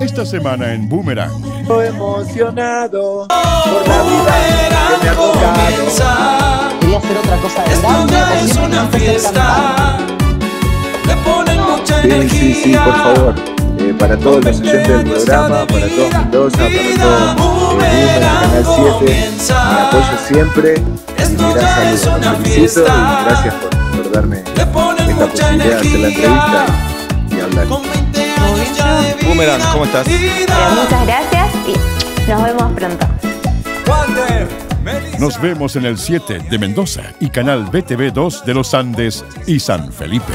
Esta semana en Boomerang. Estoy emocionado por la vida que me ha tocado. Quería hacer otra cosa de Esto grande, es una fiesta. Le ponen mucha Sí, energía. sí, sí, por favor. Eh, para todos los oyentes del programa, para todos Mendoza, para todo eh, Canal 7, mi apoyo siempre y gran saludo. Los felicito y gracias por, por darme Le ponen esta mucha posibilidad de hacer la entrevista energía. y hablar. Boomerang, ¿cómo estás? Vida. muchas gracias y nos vemos pronto. Nos vemos en el 7 de Mendoza y canal BTV 2 de los Andes y San Felipe.